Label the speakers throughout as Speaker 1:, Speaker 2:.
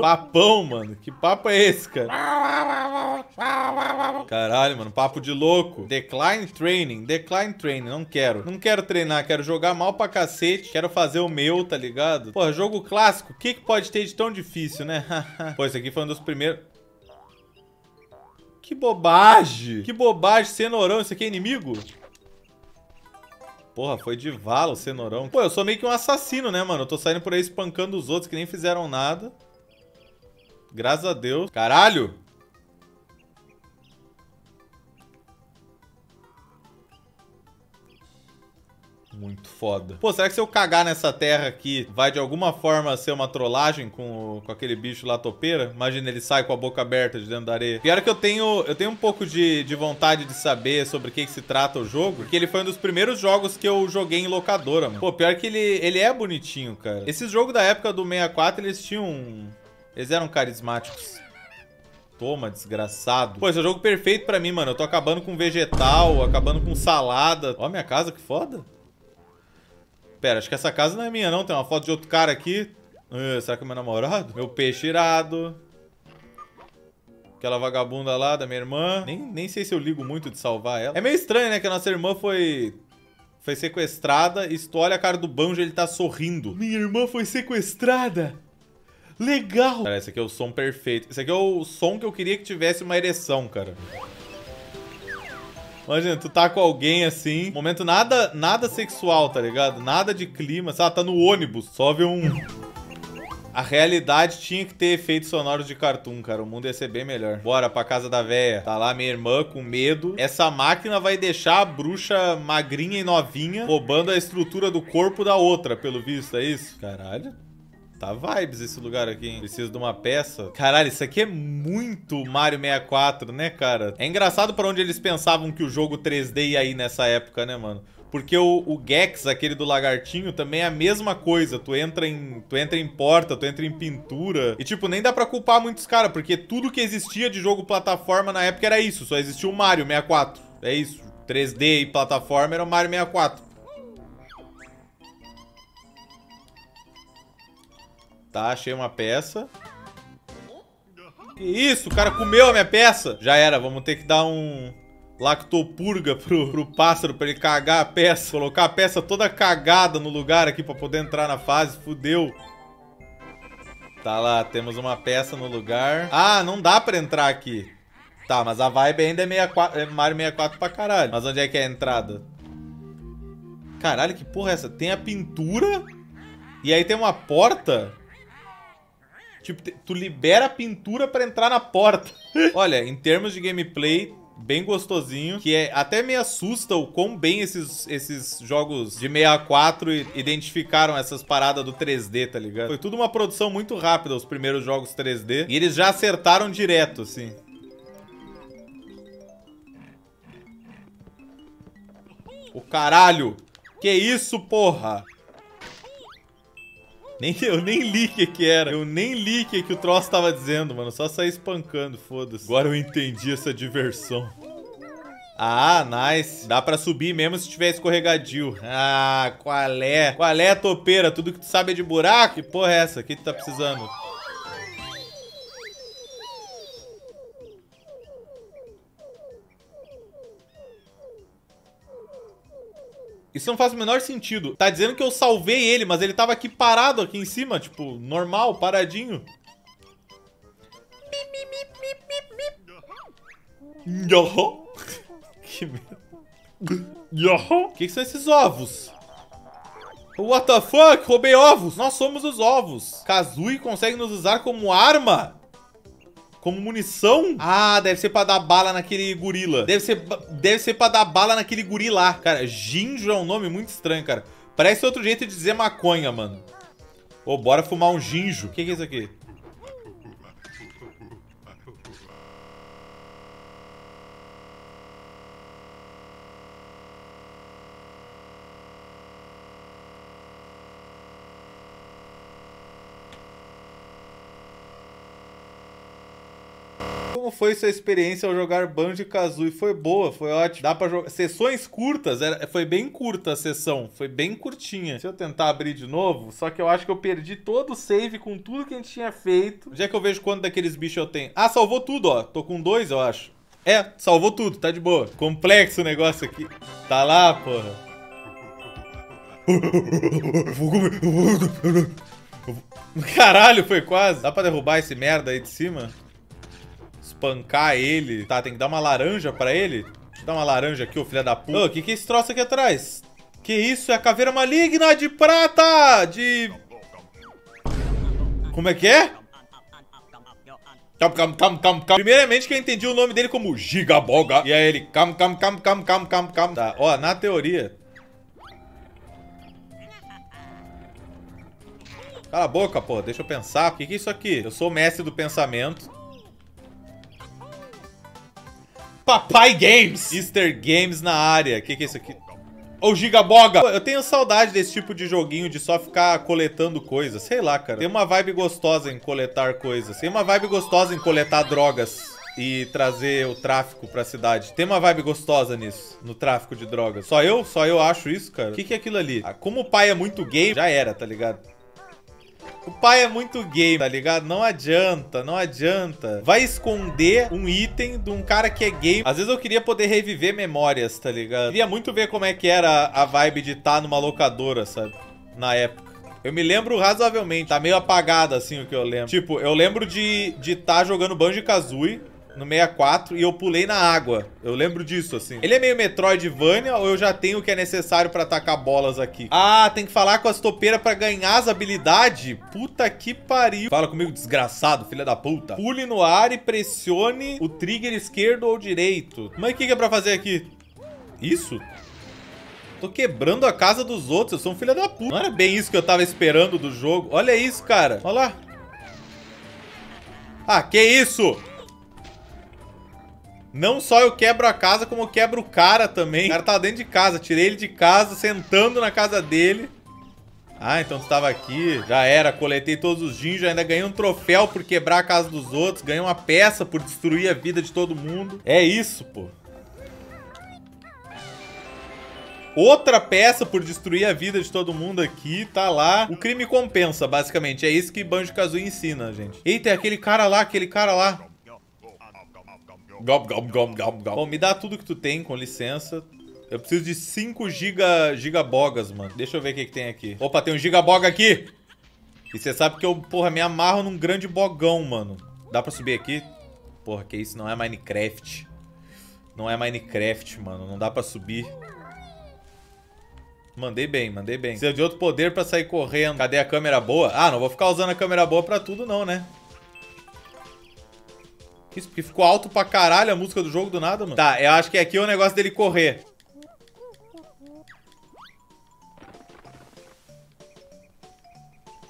Speaker 1: Papão, mano. Que papo é esse, cara? Caralho, mano. Papo de louco. Decline training. Decline training. Não quero. Não quero treinar. Quero jogar mal pra cacete. Quero fazer o meu, tá ligado? Porra, jogo clássico. O que, que pode ter de tão difícil, né? Pô, esse aqui foi um dos primeiros... Que bobagem. Que bobagem. Cenourão. Isso aqui é inimigo? Porra, foi de vala o cenourão. Pô, eu sou meio que um assassino, né, mano? Eu tô saindo por aí espancando os outros que nem fizeram nada. Graças a Deus. Caralho! Muito foda. Pô, será que se eu cagar nessa terra aqui, vai de alguma forma ser uma trollagem com, com aquele bicho lá topeira? Imagina, ele sai com a boca aberta de dentro da areia. Pior que eu tenho, eu tenho um pouco de, de vontade de saber sobre o que, que se trata o jogo, porque ele foi um dos primeiros jogos que eu joguei em locadora, mano. Pô, pior que ele, ele é bonitinho, cara. Esses jogos da época do 64, eles tinham... Eles eram carismáticos. Toma, desgraçado. Pô, esse é o jogo perfeito pra mim, mano. Eu tô acabando com vegetal, acabando com salada. Ó minha casa, que foda. Pera, acho que essa casa não é minha, não. Tem uma foto de outro cara aqui. Uh, será que é meu namorado? Meu peixe irado. Aquela vagabunda lá da minha irmã. Nem, nem sei se eu ligo muito de salvar ela. É meio estranho, né? Que a nossa irmã foi... Foi sequestrada. E se tu olha a cara do Banjo, ele tá sorrindo. Minha irmã foi sequestrada. Legal. Cara, esse aqui é o som perfeito. Esse aqui é o som que eu queria que tivesse uma ereção, cara. Imagina, tu tá com alguém assim, momento nada, nada sexual, tá ligado? Nada de clima, sabe? Tá no ônibus, só vê um... A realidade tinha que ter efeitos sonoros de cartoon, cara. O mundo ia ser bem melhor. Bora pra casa da véia. Tá lá minha irmã com medo. Essa máquina vai deixar a bruxa magrinha e novinha roubando a estrutura do corpo da outra, pelo visto, é isso? Caralho. Tá vibes esse lugar aqui, hein? Preciso de uma peça. Caralho, isso aqui é muito Mario 64, né, cara? É engraçado pra onde eles pensavam que o jogo 3D ia ir nessa época, né, mano? Porque o, o Gex, aquele do lagartinho, também é a mesma coisa. Tu entra em, tu entra em porta, tu entra em pintura. E, tipo, nem dá pra culpar muitos caras, porque tudo que existia de jogo plataforma na época era isso. Só existia o Mario 64. É isso. 3D e plataforma era o Mario 64. Tá, achei uma peça. Que isso? O cara comeu a minha peça? Já era, vamos ter que dar um lactopurga pro, pro pássaro pra ele cagar a peça. Colocar a peça toda cagada no lugar aqui pra poder entrar na fase. Fudeu. Tá lá, temos uma peça no lugar. Ah, não dá pra entrar aqui. Tá, mas a vibe ainda é, 64, é Mario 64 pra caralho. Mas onde é que é a entrada? Caralho, que porra é essa? Tem a pintura e aí tem uma porta... Tipo, tu libera a pintura pra entrar na porta. Olha, em termos de gameplay, bem gostosinho, que é até me assusta o quão bem esses, esses jogos de 64 identificaram essas paradas do 3D, tá ligado? Foi tudo uma produção muito rápida, os primeiros jogos 3D, e eles já acertaram direto, assim. O caralho! Que isso, porra? Nem, eu nem li o que, que era. Eu nem li o que, que o troço tava dizendo, mano. Só saí espancando, foda-se. Agora eu entendi essa diversão. Ah, nice. Dá pra subir mesmo se tiver escorregadio. Ah, qual é? Qual é, topeira? Tudo que tu sabe é de buraco? Que porra é essa? O que tu tá precisando? Isso não faz o menor sentido. Tá dizendo que eu salvei ele, mas ele tava aqui parado aqui em cima, tipo, normal, paradinho. Que merda. O que, que são esses ovos? What the fuck? Roubei ovos. Nós somos os ovos. Kazui consegue nos usar como arma? Como munição? Ah, deve ser pra dar bala naquele gorila. Deve ser, deve ser pra dar bala naquele gorila. Cara, Ginjo é um nome muito estranho, cara. Parece outro jeito de dizer maconha, mano. Ô, bora fumar um ginjo. O que, que é isso aqui? Como foi sua experiência ao jogar Banjo-Kazooie? Foi boa, foi ótimo. Dá pra jogar... Sessões curtas, era... foi bem curta a sessão, foi bem curtinha. Se eu tentar abrir de novo, só que eu acho que eu perdi todo o save com tudo que a gente tinha feito. Já que eu vejo quanto daqueles bichos eu tenho. Ah, salvou tudo, ó. Tô com dois, eu acho. É, salvou tudo, tá de boa. Complexo o negócio aqui. Tá lá, porra. Caralho, foi quase. Dá pra derrubar esse merda aí de cima? Espancar ele. Tá, tem que dar uma laranja pra ele. Deixa eu dar uma laranja aqui, ô filha da puta. Ô, o que que é esse troço aqui atrás? Que isso? É a caveira maligna de prata! De... Como é que é? Cam, cam, cam, cam. Primeiramente que eu entendi o nome dele como Gigaboga. E aí ele cam, cam, cam, cam, cam, cam, cam. Tá, ó, na teoria, Cala a boca, pô. Deixa eu pensar. O que, que é isso aqui? Eu sou o mestre do pensamento. Papai Games! Easter Games na área. O que, que é isso aqui? Ô, Gigaboga! Eu tenho saudade desse tipo de joguinho de só ficar coletando coisas. Sei lá, cara. Tem uma vibe gostosa em coletar coisas. Tem uma vibe gostosa em coletar drogas e trazer o tráfico pra cidade. Tem uma vibe gostosa nisso, no tráfico de drogas. Só eu? Só eu acho isso, cara? O que, que é aquilo ali? Ah, como o pai é muito gay, já era, tá ligado? O pai é muito gay, tá ligado? Não adianta, não adianta. Vai esconder um item de um cara que é gay. Às vezes eu queria poder reviver memórias, tá ligado? Queria muito ver como é que era a vibe de estar tá numa locadora, sabe? Na época. Eu me lembro razoavelmente. Tá meio apagado, assim, o que eu lembro. Tipo, eu lembro de estar de tá jogando Banjo-Kazooie no 64 e eu pulei na água. Eu lembro disso, assim. Ele é meio Metroidvania ou eu já tenho o que é necessário pra atacar bolas aqui? Ah, tem que falar com as topeiras pra ganhar as habilidades? Puta que pariu. Fala comigo, desgraçado, filha da puta. Pule no ar e pressione o trigger esquerdo ou direito. Mas o que, que é pra fazer aqui? Isso? Tô quebrando a casa dos outros. Eu sou um filho da puta. Não era bem isso que eu tava esperando do jogo. Olha isso, cara. Olha lá. Ah, que isso? Não só eu quebro a casa, como eu quebro o cara também. O cara tava dentro de casa. Tirei ele de casa, sentando na casa dele. Ah, então tu tava aqui. Já era. Coletei todos os ginjos. Ainda ganhei um troféu por quebrar a casa dos outros. Ganhei uma peça por destruir a vida de todo mundo. É isso, pô. Outra peça por destruir a vida de todo mundo aqui, tá lá. O crime compensa, basicamente. É isso que Banjo-Kazooie ensina, gente. Eita, é aquele cara lá, aquele cara lá. Gob, gob, gob, gob, gob. Bom, me dá tudo que tu tem, com licença. Eu preciso de 5 giga, gigabogas, mano. Deixa eu ver o que, que tem aqui. Opa, tem um gigaboga aqui. E você sabe que eu, porra, me amarro num grande bogão, mano. Dá pra subir aqui? Porra, que isso? Não é Minecraft. Não é Minecraft, mano. Não dá pra subir. Mandei bem, mandei bem. Precisa de outro poder pra sair correndo. Cadê a câmera boa? Ah, não vou ficar usando a câmera boa pra tudo não, né? Isso, porque ficou alto pra caralho a música do jogo do nada, mano. Tá, eu acho que aqui é o negócio dele correr.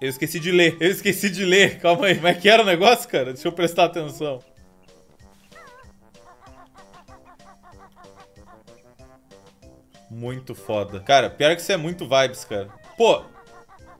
Speaker 1: Eu esqueci de ler, eu esqueci de ler. Calma aí, como é que era o negócio, cara? Deixa eu prestar atenção. Muito foda. Cara, pior que isso é muito vibes, cara. Pô,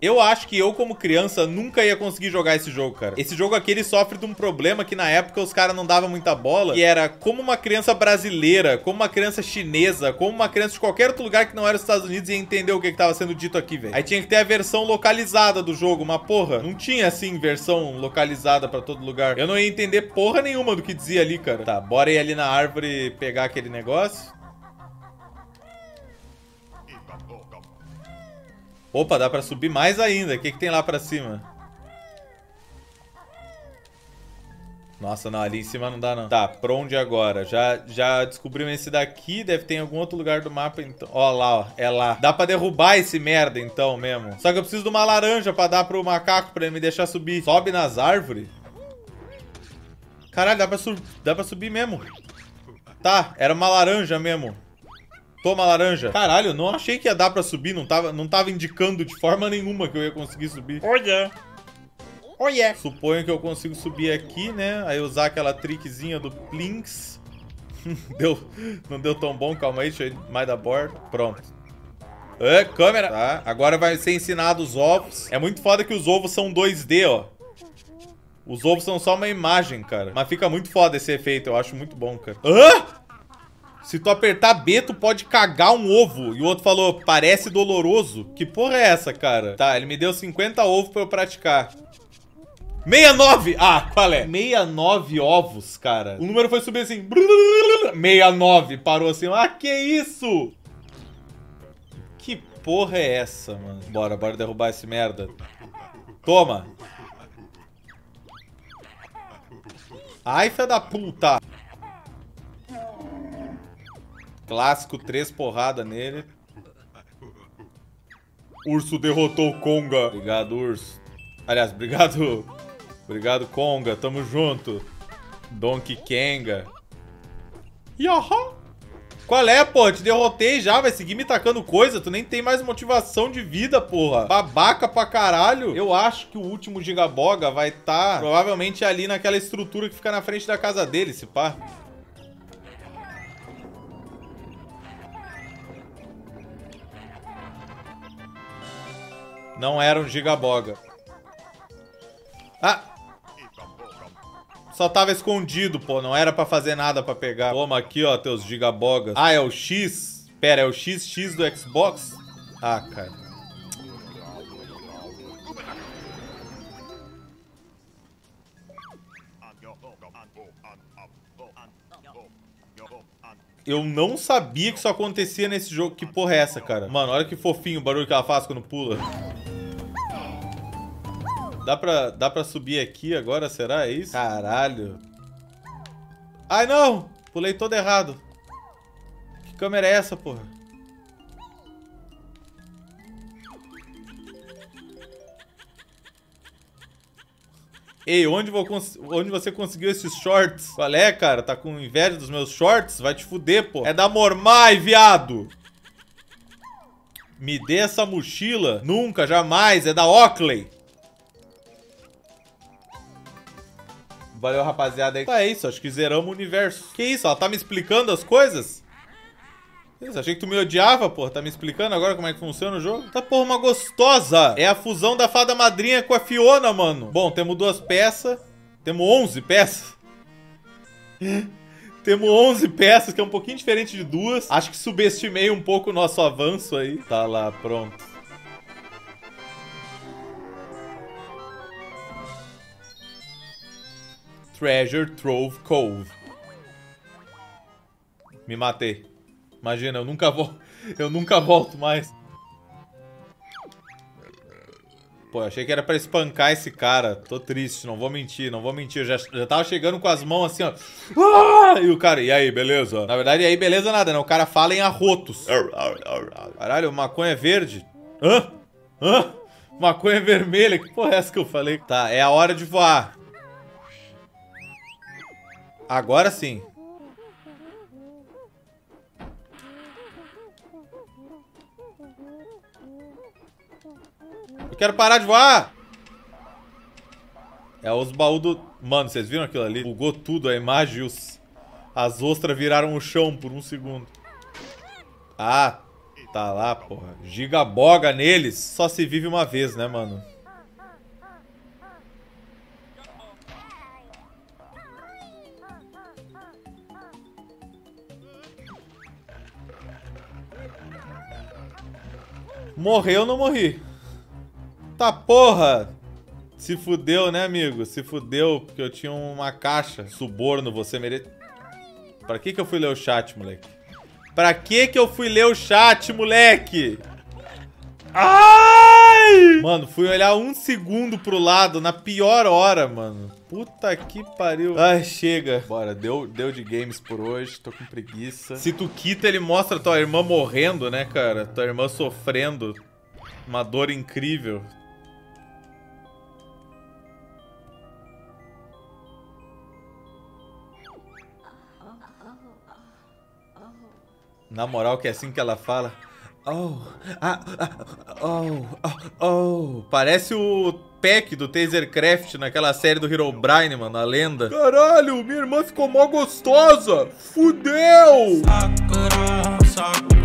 Speaker 1: eu acho que eu, como criança, nunca ia conseguir jogar esse jogo, cara. Esse jogo aqui, ele sofre de um problema que na época os caras não davam muita bola, que era como uma criança brasileira, como uma criança chinesa, como uma criança de qualquer outro lugar que não era os Estados Unidos ia entender o que, que tava sendo dito aqui, velho. Aí tinha que ter a versão localizada do jogo, uma porra. Não tinha, assim, versão localizada pra todo lugar. Eu não ia entender porra nenhuma do que dizia ali, cara. Tá, bora ir ali na árvore pegar aquele negócio. Opa, dá pra subir mais ainda. O que, que tem lá pra cima? Nossa, não, ali em cima não dá não. Tá, pra onde agora? Já, já descobrimos esse daqui, deve ter em algum outro lugar do mapa, então. Ó lá, ó, é lá. Dá pra derrubar esse merda, então, mesmo. Só que eu preciso de uma laranja pra dar pro macaco, pra ele me deixar subir. Sobe nas árvores? Caralho, dá pra, dá pra subir mesmo. Tá, era uma laranja mesmo. Toma laranja. Caralho, não achei que ia dar pra subir. Não tava, não tava indicando de forma nenhuma que eu ia conseguir subir.
Speaker 2: Olha.
Speaker 1: Olha. Suponho que eu consigo subir aqui, né? Aí usar aquela trickzinha do Plinks. deu, não deu tão bom. Calma aí, deixa eu ir mais da borda. Pronto. É, câmera. Tá, agora vai ser ensinado os ovos. É muito foda que os ovos são 2D, ó. Os ovos são só uma imagem, cara. Mas fica muito foda esse efeito, eu acho muito bom, cara. Hã? Se tu apertar B, tu pode cagar um ovo. E o outro falou, parece doloroso. Que porra é essa, cara? Tá, ele me deu 50 ovos pra eu praticar. 69! Ah, qual é? 69 ovos, cara. O número foi subir assim. 69. Parou assim. Ah, que isso? Que porra é essa, mano? Bora, bora derrubar esse merda. Toma. Ai, filha da puta. Clássico, três porradas nele. Urso derrotou o. Obrigado, urso. Aliás, obrigado Obrigado, Conga. Tamo junto. Donkey Kenga. Yaha. Qual é, pô? Te derrotei já, vai seguir me tacando coisa. Tu nem tem mais motivação de vida, porra. Babaca pra caralho. Eu acho que o último Gigaboga vai estar tá, provavelmente ali naquela estrutura que fica na frente da casa dele, se pá. Não era um Gigaboga. Ah, só tava escondido, pô. Não era pra fazer nada pra pegar. Toma aqui, ó, teus gigabogas. Ah, é o X? Pera, é o XX do Xbox? Ah, cara. Eu não sabia que isso acontecia nesse jogo. Que porra é essa, cara? Mano, olha que fofinho o barulho que ela faz quando pula. Dá pra, dá pra subir aqui agora, será? É isso? Caralho. Ai, não! Pulei todo errado. Que câmera é essa, porra? Ei, onde, vou onde você conseguiu esses shorts? Qual é, cara? Tá com inveja dos meus shorts? Vai te fuder, pô. É da Mormai, viado! Me dê essa mochila. Nunca, jamais. É da Oakley. Valeu, rapaziada. Tá, é isso. Acho que zeramos o universo. Que isso? Ela tá me explicando as coisas? Isso, achei que tu me odiava, pô. Tá me explicando agora como é que funciona o jogo? Tá, porra, uma gostosa. É a fusão da fada madrinha com a Fiona, mano. Bom, temos duas peças. Temos 11 peças. temos 11 peças, que é um pouquinho diferente de duas. Acho que subestimei um pouco o nosso avanço aí. Tá lá, pronto. Treasure Trove Cove. Me matei. Imagina, eu nunca vou, eu nunca volto mais. Pô, achei que era pra espancar esse cara. Tô triste, não vou mentir, não vou mentir. Eu já, já tava chegando com as mãos assim, ó. Ah! E o cara, e aí, beleza? Na verdade, e aí, beleza nada, né? O cara fala em arrotos. Caralho, maconha verde? Hã? Hã? Maconha vermelha? Que porra é essa que eu falei? Tá, é a hora de voar. Agora sim. Eu quero parar de voar! É os baús do... Mano, vocês viram aquilo ali? Bugou tudo, a imagem e os... As ostras viraram o chão por um segundo. Ah, tá lá, porra. Gigaboga neles. Só se vive uma vez, né, mano? Morreu ou não morri? Tá porra! Se fudeu, né, amigo? Se fudeu, porque eu tinha uma caixa. Suborno, você merece... Pra que que eu fui ler o chat, moleque? Pra que que eu fui ler o chat, moleque? Ai! Mano, fui olhar um segundo pro lado na pior hora, mano. Puta que pariu. Ai, chega. Bora, deu, deu de games por hoje. Tô com preguiça. Se tu quita, ele mostra tua irmã morrendo, né, cara? Tua irmã sofrendo. Uma dor incrível. Na moral, que é assim que ela fala. Oh, ah, ah, oh, oh, oh. Parece o Peck do Tasercraft naquela série do Herobrine, mano, a lenda. Caralho, minha irmã ficou mó gostosa. Fudeu! Sakura, sakura,